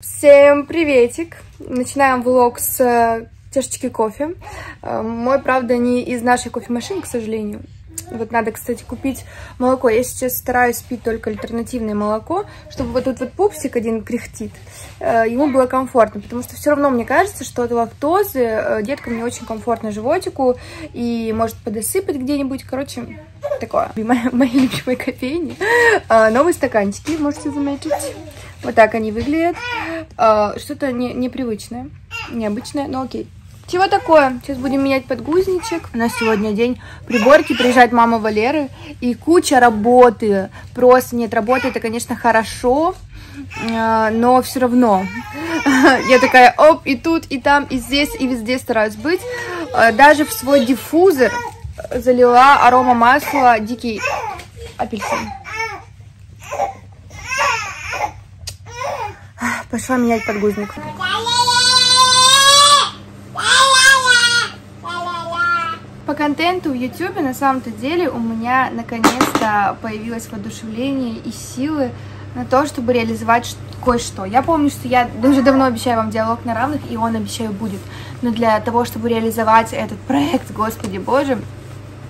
Всем приветик! Начинаем влог с э, чашечки кофе. Э, Мой, правда, не из нашей кофемашины, к сожалению. Вот надо, кстати, купить молоко. Я сейчас стараюсь пить только альтернативное молоко, чтобы вот тут вот пупсик один кряхтит, э, ему было комфортно, потому что все равно мне кажется, что от лактозы деткам не очень комфортно животику и может подосыпать где-нибудь. Короче, такое. Мои, мои любимые кофейни. Новые стаканчики, можете заметить. Вот так они выглядят. А, Что-то не, непривычное, необычное, но окей. Чего такое? Сейчас будем менять подгузничек. У нас сегодня день приборки. Приезжает мама Валеры. И куча работы. Просто нет, работы это, конечно, хорошо. а, Но все равно. Я такая, оп, и тут, и там, и здесь, и везде стараюсь быть. А, Даже в свой диффузор залила арома масла дикий апельсин. Пошла менять подгузник. По контенту в YouTube на самом-то деле у меня наконец-то появилось воодушевление и силы на то, чтобы реализовать кое-что. Я помню, что я уже давно обещаю вам диалог на равных, и он, обещаю, будет. Но для того, чтобы реализовать этот проект, господи боже,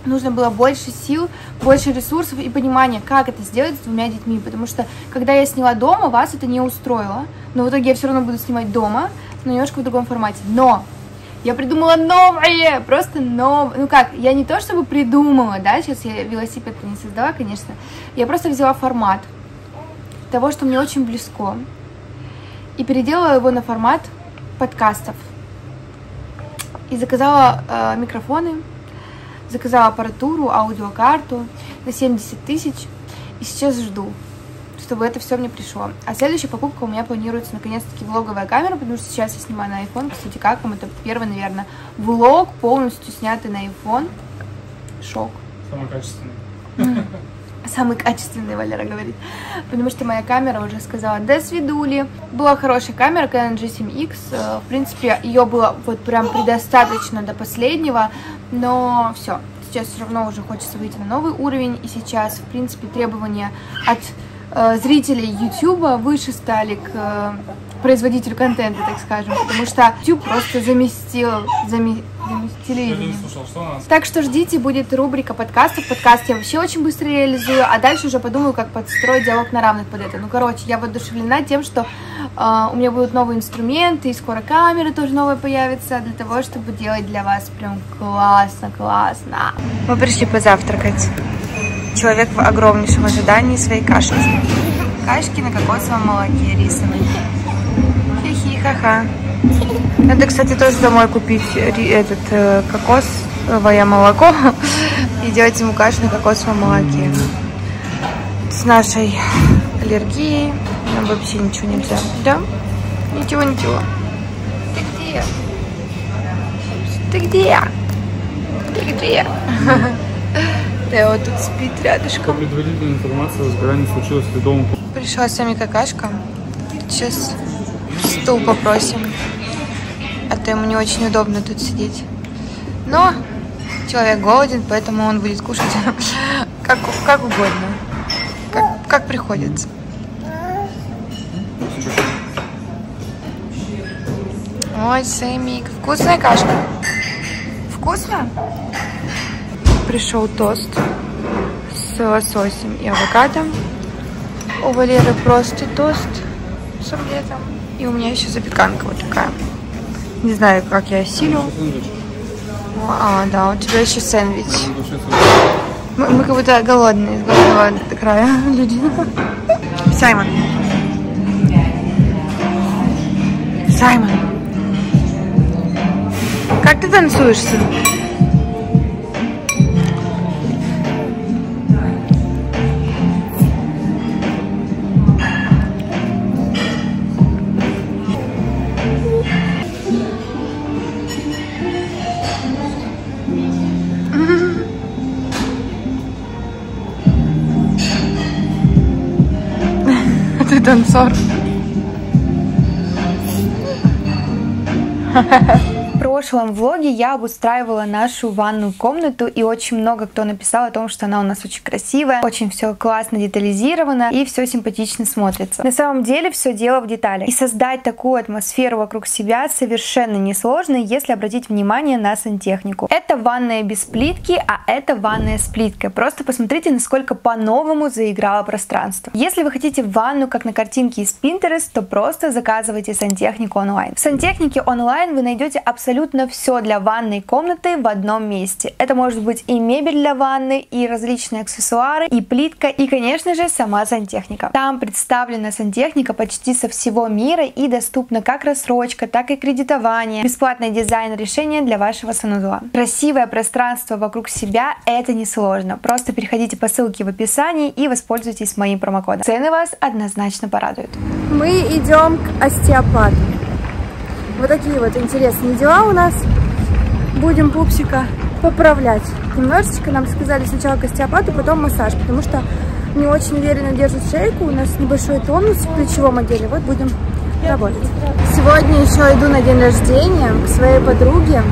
нужно было больше сил, больше ресурсов и понимания, как это сделать с двумя детьми. Потому что, когда я сняла дома, вас это не устроило. Но в итоге я все равно буду снимать дома, но немножко в другом формате. Но я придумала новое, просто новое. Ну как, я не то чтобы придумала, да, сейчас я велосипед не создала, конечно. Я просто взяла формат того, что мне очень близко, и переделала его на формат подкастов. И заказала э, микрофоны, заказала аппаратуру, аудиокарту на 70 тысяч. И сейчас жду, чтобы это все мне пришло. А следующая покупка у меня планируется наконец-таки влоговая камера, потому что сейчас я снимаю на iPhone. Кстати, как вам? Это первый, наверное, влог полностью снятый на iPhone. Шок. Самый качественный. Самый качественный, Валера говорит. Потому что моя камера уже сказала «до свидули». Была хорошая камера Canon G7X. Э, В принципе, ее было вот прям предостаточно до последнего. Но все, сейчас все равно уже хочется выйти на новый уровень. И сейчас, в принципе, требования от зрителей YouTube выше стали к э, производителю контента, так скажем. Потому что YouTube просто заместил, заме- заместил Я не телевидение. слушал, что у нас? Так что ждите, будет рубрика подкастов. Подкаст я вообще очень быстро реализую, а дальше уже подумаю, как подстроить диалог на равных под это. Ну, короче, я воодушевлена тем, что э, у меня будут новые инструменты, и скоро камера тоже новая появится, для того, чтобы делать для вас прям классно, классно. Мы пришли позавтракать. Человек в огромнейшем ожидании своей кашечки. Кашки на кокосовом молоке рисовой. Хи-хи-ха-ха. Надо, кстати, тоже домой купить этот э, кокосовое молоко и делать ему кашу на кокосовом молоке. С нашей аллергией нам вообще ничего нельзя. Да? Ничего, ничего. Ты где? Ты где? Ты где? Тео тут спит По рядышком. предварительной информации разбирание случилось в ледовом Пришла сами какашка. Сейчас стул попросим. А то ему не очень удобно тут сидеть. Но человек голоден, поэтому он будет кушать как, как угодно. Как, как приходится. Ой, Сэмик, вкусная кашка. Вкусно? Пришел тост с лососем и авокадо. У Валеры просто тост с омлетом. И у меня еще запеканка вот такая. Не знаю, как я осилю. А, да, у тебя еще сэндвич. Мы, мы как будто голодные, с голодного края люди. Саймон. Саймон. Как ты танцуешься? Ты танцор. Про прошлом влоге я обустраивала нашу ванную комнату, и очень много кто написал о том, что она у нас очень красивая, очень все классно детализировано и все симпатично смотрится. На самом деле все дело в деталях. И создать такую атмосферу вокруг себя совершенно несложно, если обратить внимание на сантехнику. Это ванная без плитки, а это ванная с плиткой. Просто посмотрите, насколько по-новому заиграло пространство. Если вы хотите ванну, как на картинке из Pinterest, то просто заказывайте сантехнику онлайн. В сантехнике онлайн вы найдете абсолютно все для ванной комнаты в одном месте. Это может быть и мебель для ванны, и различные аксессуары, и плитка, и, конечно же, сама сантехника. Там представлена сантехника почти со всего мира и доступна как рассрочка, так и кредитование, бесплатный дизайн решения для вашего санузла. Красивое пространство вокруг себя – это несложно. Просто переходите по ссылке в описании и воспользуйтесь моим промокодом. Цены вас однозначно порадуют. Мы идем к остеопату. Вот такие вот интересные дела у нас. Будем пупсика поправлять. Немножечко нам сказали сначала к остеопату, потом массаж, потому что не очень уверенно держит шейку. У нас небольшой тонус в плечевом отделе. Вот будем работать. Сегодня еще иду на день рождения к своей подруге.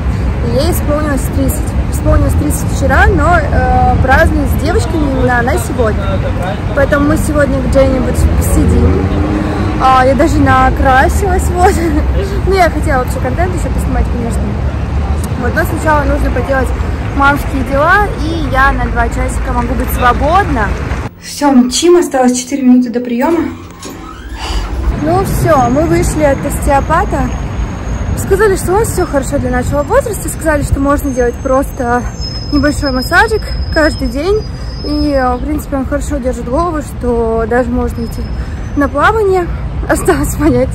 Ей исполнилось 30. Исполнилось 30 вчера, но э, праздную с девочками именно она сегодня. Поэтому мы сегодня где-нибудь сидим. А, я даже накрасилась, вот. ну, я хотела вообще контент еще поснимать, конечно. Вот, но сначала нужно поделать мамские дела, и я на два часика могу быть свободна. Все, мчим, осталось 4 минуты до приема. Ну все, мы вышли от остеопата. Сказали, что у нас все хорошо для нашего возраста. Сказали, что можно делать просто небольшой массажик каждый день. И, в принципе, он хорошо держит голову, что даже можно идти на плавание. Осталось понять,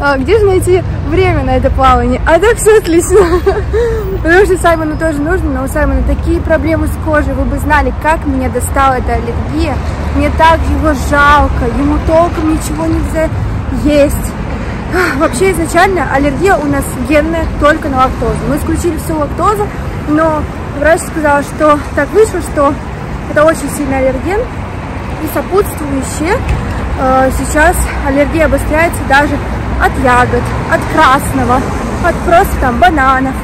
а где же найти время на это плавание. А так все отлично. Потому что Саймону тоже нужно, но у Саймона такие проблемы с кожей. Вы бы знали, как меня достала эта аллергия. Мне так его жалко. Ему толком ничего нельзя есть. Вообще изначально аллергия у нас генная только на лактозу. Мы исключили всю лактозу, но врач сказал, что так вышло, что это очень сильный аллерген и сопутствующие сейчас аллергия обостряется даже от ягод, от красного, от просто там бананов.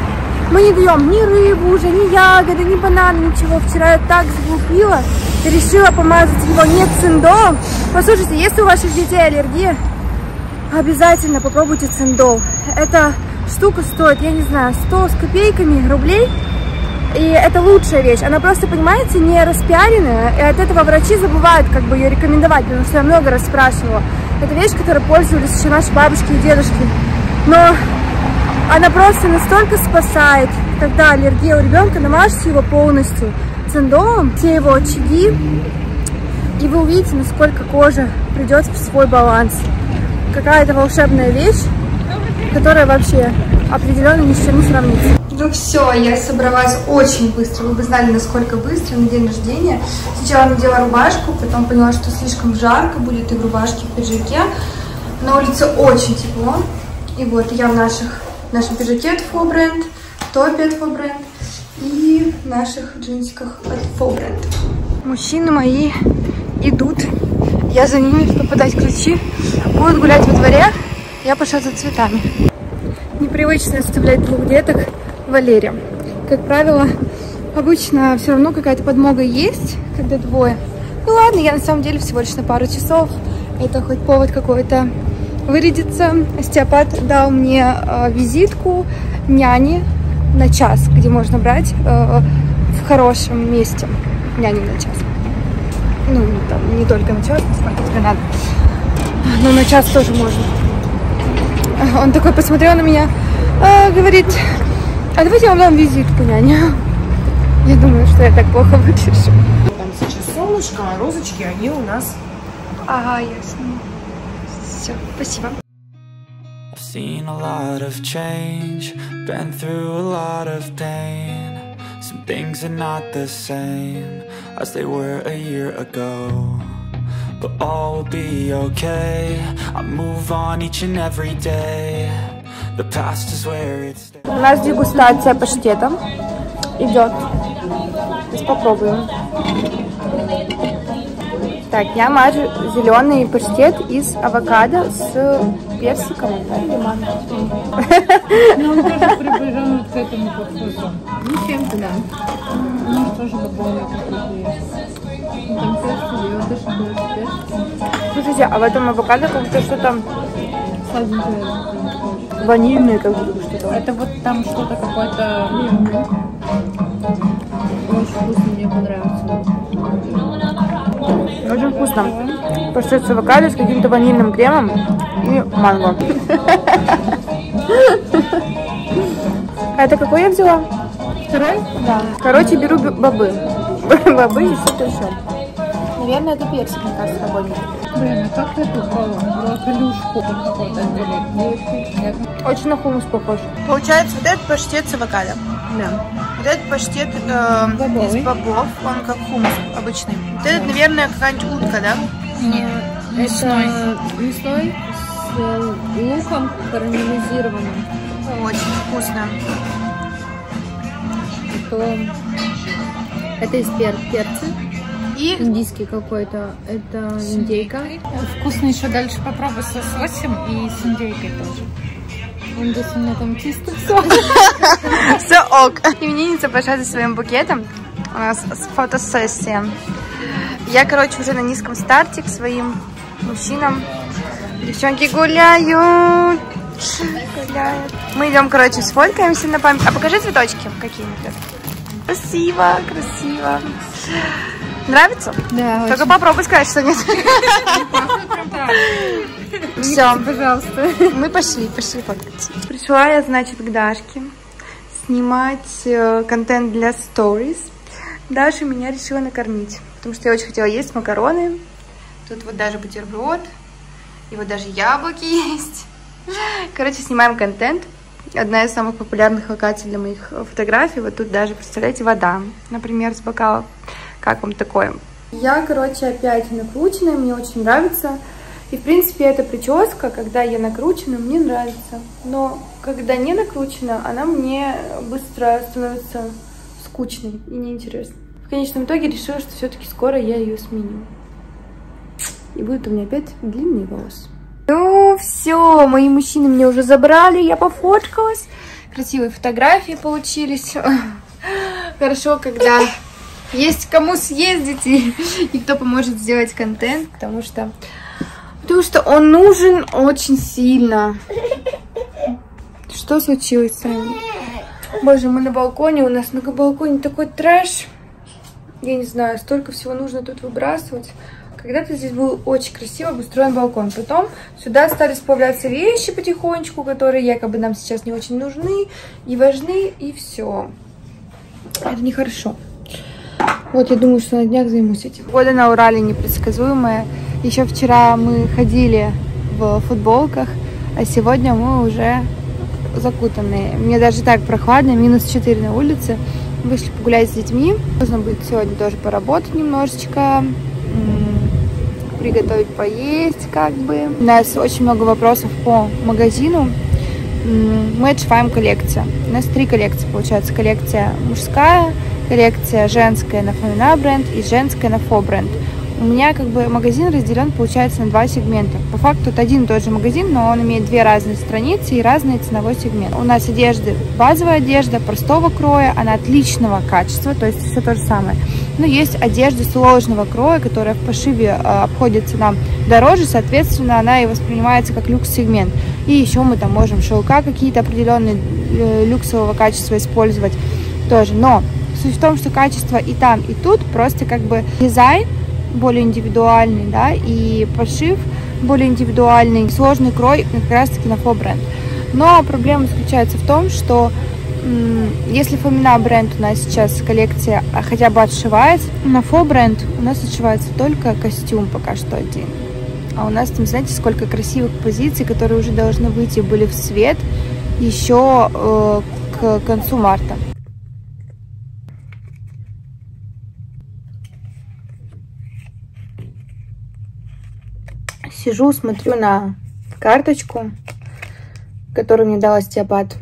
Мы не даем ни рыбу уже, ни ягоды, ни бананы, ничего. Вчера я так заглупила, решила помазать его не циндолом. Послушайте, если у ваших детей аллергия, обязательно попробуйте циндол. Эта штука стоит, я не знаю, 100 с копейками рублей. И это лучшая вещь. Она просто, понимаете, не распиаренная. И от этого врачи забывают как бы ее рекомендовать, потому что я много раз спрашивала. Это вещь, которой пользовались еще наши бабушки и дедушки. Но она просто настолько спасает, когда аллергия у ребенка, намажьте его полностью циндолом, все его очаги, и вы увидите, насколько кожа придет в свой баланс. Какая-то волшебная вещь, которая вообще определенно ни с чем не сравнится. Ну все, я собралась очень быстро. Вы бы знали, насколько быстро на день рождения. Сначала надела рубашку, потом поняла, что слишком жарко будет и в рубашке, и в пиджаке. На улице очень тепло. И вот я в наших, в нашем пиджаке от Brand, топе от Brand и в наших джинсиках от Brand. Мужчины мои идут. Я за ними, чтобы подать ключи. Будут гулять во дворе. Я пошла за цветами. Непривычно оставлять двух деток Валерия. Как правило, обычно все равно какая-то подмога есть, когда двое. Ну ладно, я на самом деле всего лишь на пару часов. Это хоть повод какой-то вырядиться. Остеопат дал мне э, визитку няни на час, где можно брать э, в хорошем месте няню на час. Ну, там, не только на час, сколько тебе надо. Но на час тоже можно. Он такой посмотрел на меня, э, говорит, а давайте я вам дам визитку, няня. Я думаю, что я так плохо выгляжу. Там сейчас солнышко, а розочки, они у нас. Ага, ясно. Все, спасибо. Seen a lot of change, been through a lot of pain. Some things are not the same as they were a year ago. But all will be okay. I move on each and every day. У нас дегустация паштета идет. Сейчас попробуем. Так, я мажу зеленый паштет из авокадо с персиком или манго. Ну, он тоже приближен к этому. Ну, чем-то, да. Тоже. Ну, Там тоже больше перца. Слушайте, а в этом авокадо как будто что-то Сладенькое. Ванильное, как будто бы что-то. Это вот там что-то какое-то... Очень вкусно, мне понравился. Очень вкусно. Паштет с авокадо с каким-то ванильным кремом и манго. А это какой я взяла? Второй? Да. Короче, беру бобы. Бобы и что-то еще. Наверное, это персик, мне кажется, довольно. Блин, а как ты это брала? Брокколюшку какой-то отдельный. Очень на хумус похож. Получается, вот этот паштет с авокадо. Да. Вот этот паштет э, Бобовый. из бобов, он как хумус обычный. Вот этот, наверное, какая-нибудь утка, да? Это мясной с э, луком карамелизированным. Очень вкусно. Потом это из пер перца. И Индийский какой-то. Это индейка. Вкусно еще дальше попробуй с лососем и с индейкой тоже. Он здесь у меня там чисто все. все ок. Именинница пошла за своим букетом. У нас фотосессия. Я, короче, уже на низком старте к своим мужчинам. Девчонки гуляют. Гуляют. Мы идем, короче, сфоткаемся на память. А покажи цветочки какие-нибудь. Красиво, красиво. Нравится? Да, Только попробуй сказать, что нет. Все. пожалуйста. Мы пошли, пошли фоткаться. Пришла я, значит, к Дашке снимать э, контент для stories. Даша меня решила накормить, потому что я очень хотела есть макароны. Тут вот даже бутерброд, и вот даже яблоки есть. Короче, снимаем контент. Одна из самых популярных локаций для моих э, фотографий. Вот тут даже, представляете, вода, например, с бокалов. Как вам такое? Я, короче, опять накрученная, мне очень нравится. И, в принципе, эта прическа, когда я накручена, мне нравится. Но когда не накручена, она мне быстро становится скучной и неинтересной. В конечном итоге решила, что все-таки скоро я ее сменю. И будут у меня опять длинные волосы. Ну, все, мои мужчины мне уже забрали, я пофоткалась. Красивые фотографии получились. Хорошо, когда есть кому съездить и, и кто поможет сделать контент, потому что потому что он нужен очень сильно. Что случилось с вами? Боже, мы на балконе, у нас на балконе такой трэш. Я не знаю, столько всего нужно тут выбрасывать. Когда-то здесь был очень красиво обустроен балкон. Потом сюда стали сплавляться вещи потихонечку, которые якобы нам сейчас не очень нужны и важны, и все. Это нехорошо. Вот, я думаю, что на днях займусь этим. Погода на Урале непредсказуемая. Еще вчера мы ходили в футболках, а сегодня мы уже закутанные. Мне даже так прохладно, минус 4 на улице. Вышли погулять с детьми. Нужно будет сегодня тоже поработать немножечко, приготовить поесть как бы. У нас очень много вопросов по магазину. Мы отшиваем коллекцию. У нас три коллекции получается. Коллекция мужская, коллекция женская на Фомина бренд и женская на Фо бренд. У меня как бы магазин разделен, получается, на два сегмента. По факту это один и тот же магазин, но он имеет две разные страницы и разный ценовой сегмент. У нас одежда, базовая одежда, простого кроя, она отличного качества, то есть все то же самое. Но есть одежда сложного кроя, которая в пошиве э, обходится нам дороже, соответственно, она и воспринимается как люкс-сегмент. И еще мы там можем шелка какие-то определенные э, люксового качества использовать тоже. Но суть в том, что качество и там, и тут просто как бы дизайн более индивидуальный, да, и пошив более индивидуальный, сложный крой как раз таки на фо бренд. Но проблема заключается в том, что если Фомина бренд у нас сейчас коллекция а, хотя бы отшивается, на фо бренд у нас отшивается только костюм пока что один. А у нас там, знаете, сколько красивых позиций, которые уже должны выйти, были в свет еще э, к концу марта. Сижу, смотрю на карточку, которую мне дал остеопат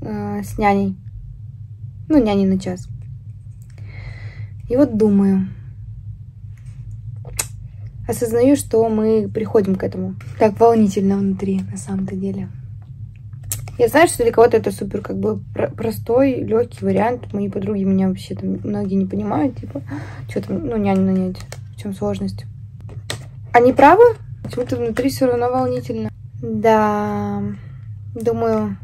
э, с няней. Ну, няней на час. И вот думаю, осознаю, что мы приходим к этому. Так волнительно внутри, на самом-то деле. Я знаю, что для кого-то это супер как бы простой, легкий вариант. Мои подруги меня вообще там многие не понимают, типа, что там, ну, няню нанять, в чем сложность. Они правы? Почему-то внутри все равно волнительно. Да, думаю,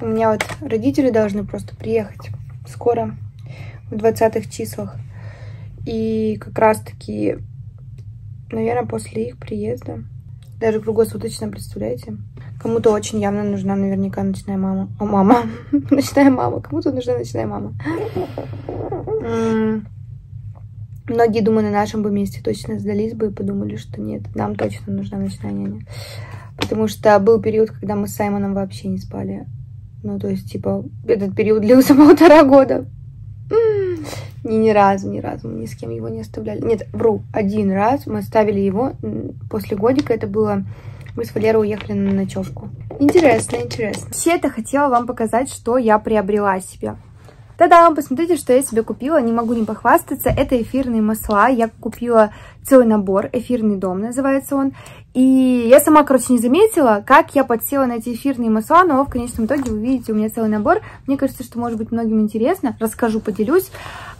у меня вот родители должны просто приехать скоро, в 20-х числах. И как раз-таки, наверное, после их приезда, даже круглосуточно, представляете? Кому-то очень явно нужна наверняка ночная мама. О, мама. ночная мама. Кому-то нужна ночная мама. Многие, думаю, на нашем бы месте точно сдались бы и подумали, что нет, нам точно нужна ночная няня. Потому что был период, когда мы с Саймоном вообще не спали. Ну, то есть, типа, этот период длился полтора года. Ни, ни разу, ни разу мы ни с кем его не оставляли. Нет, вру, один раз мы оставили его после годика. Это было мы с Валерой уехали на ночевку. Интересно, интересно. Все это хотела вам показать, что я приобрела себе. Та-дам! Посмотрите, что я себе купила, не могу не похвастаться. Это эфирные масла. Я купила целый набор, эфирный дом называется он. И я сама, короче, не заметила, как я подсела на эти эфирные масла, но в конечном итоге вы видите у меня целый набор. Мне кажется, что может быть многим интересно. Расскажу, поделюсь.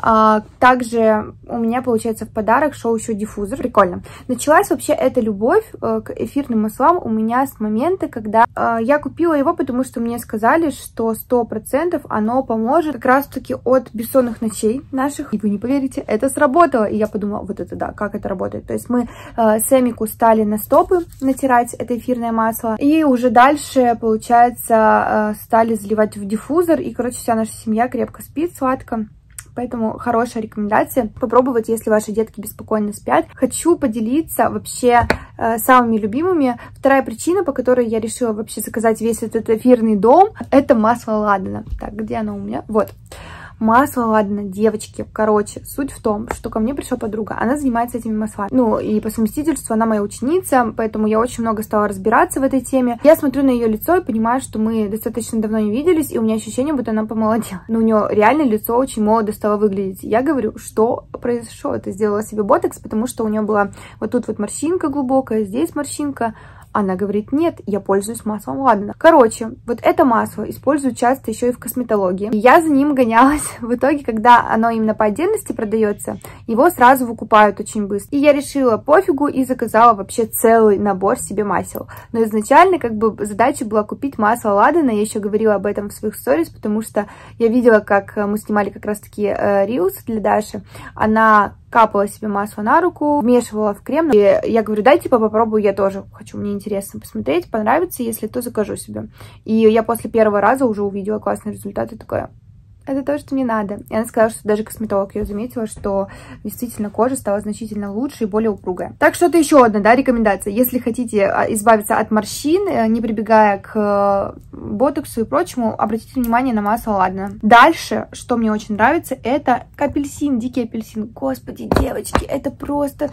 А, также у меня получается в подарок шоу еще диффузор. Прикольно. Началась вообще эта любовь э, к эфирным маслам у меня с момента, когда э, я купила его, потому что мне сказали, что 100% оно поможет как раз-таки от бессонных ночей наших. И вы не поверите, это сработало. И я подумала, вот это да, как это работает. То есть мы э, с Эмику стали на стопы натирать это эфирное масло. И уже дальше, получается, стали заливать в диффузор. И, короче, вся наша семья крепко спит, сладко. Поэтому хорошая рекомендация попробовать, если ваши детки беспокойно спят. Хочу поделиться вообще э, самыми любимыми. Вторая причина, по которой я решила вообще заказать весь этот эфирный дом, это масло ладана. Так, где оно у меня? Вот. Масло, ладно, девочки, короче, суть в том, что ко мне пришла подруга, она занимается этими маслами. Ну, и по совместительству она моя ученица, поэтому я очень много стала разбираться в этой теме. Я смотрю на ее лицо и понимаю, что мы достаточно давно не виделись, и у меня ощущение, будто она помолодела. Но у нее реально лицо очень молодо стало выглядеть. Я говорю, что произошло? Ты сделала себе ботокс, потому что у нее была вот тут вот морщинка глубокая, здесь морщинка, она говорит, нет, я пользуюсь маслом Ладана. Короче, вот это масло используют часто еще и в косметологии. Я за ним гонялась. В итоге, когда оно именно по отдельности продается, его сразу выкупают очень быстро. И я решила пофигу и заказала вообще целый набор себе масел. Но изначально как бы задача была купить масло Ладана. Я еще говорила об этом в своих сторис, потому что я видела, как мы снимали как раз таки э, рилс для Даши. Она капала себе масло на руку, вмешивала в крем. И я говорю, дай типа попробую, я тоже хочу, мне интересно посмотреть, понравится, если то закажу себе. И я после первого раза уже увидела классный результат и такая, это то, что мне надо. И она сказала, что даже косметолог ее заметила, что действительно кожа стала значительно лучше и более упругая. Так что это еще одна, да, рекомендация. Если хотите а, избавиться от морщин, э, не прибегая к э, ботоксу и прочему, обратите внимание на масло Ладно. Дальше, что мне очень нравится, это апельсин, дикий апельсин. Господи, девочки, это просто...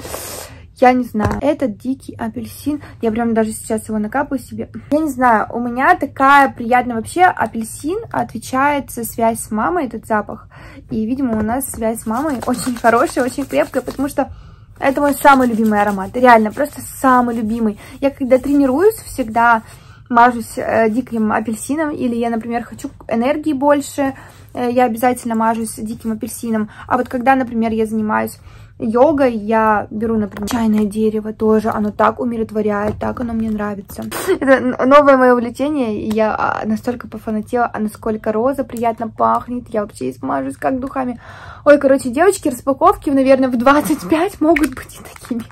Я не знаю, это дикий апельсин. Я прям даже сейчас его накапаю себе. Я не знаю, у меня такая приятная вообще апельсин отвечает за связь с мамой, этот запах. И, видимо, у нас связь с мамой очень хорошая, очень крепкая, потому что это мой самый любимый аромат. Реально, просто самый любимый. Я когда тренируюсь, всегда мажусь э, диким апельсином. Или я, например, хочу энергии больше, э, я обязательно мажусь диким апельсином. А вот когда, например, я занимаюсь йогой я беру, например, чайное дерево тоже. Оно так умиротворяет, так оно мне нравится. Это новое мое увлечение, и я а, настолько пофанатела, а насколько роза приятно пахнет. Я вообще смажусь как духами. Ой, короче, девочки, распаковки, наверное, в 25 могут быть и такими.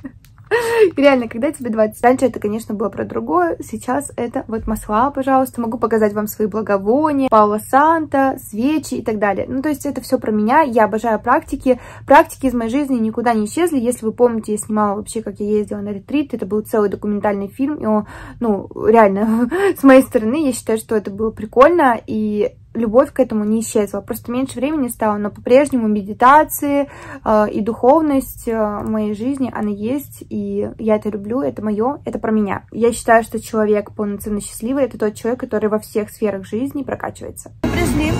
Реально, когда тебе 20. Раньше это, конечно, было про другое. Сейчас это вот масла, пожалуйста. Могу показать вам свои благовония, Паула Санта, свечи и так далее. Ну, то есть это все про меня. Я обожаю практики. Практики из моей жизни никуда не исчезли. Если вы помните, я снимала вообще, как я ездила на ретрит. Это был целый документальный фильм. И он, ну, реально, с моей стороны, я считаю, что это было прикольно. И любовь к этому не исчезла. Просто меньше времени стало, но по-прежнему медитации э, и духовность э, моей жизни, она есть, и я это люблю, это мое, это про меня. Я считаю, что человек полноценно счастливый, это тот человек, который во всех сферах жизни прокачивается. Пришли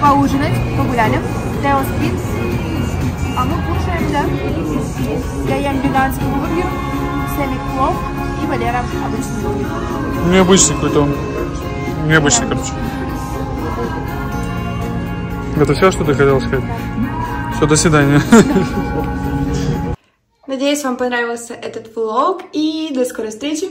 поужинать, погуляли, Тео спит, а мы кушаем, да? Я ем веганский бургер, Сэмик плов и Валера обычный бургер. Необычный какой-то он. Необычный, короче. Это все, что ты хотел сказать? Все, до свидания. Надеюсь, вам понравился этот влог и до скорой встречи.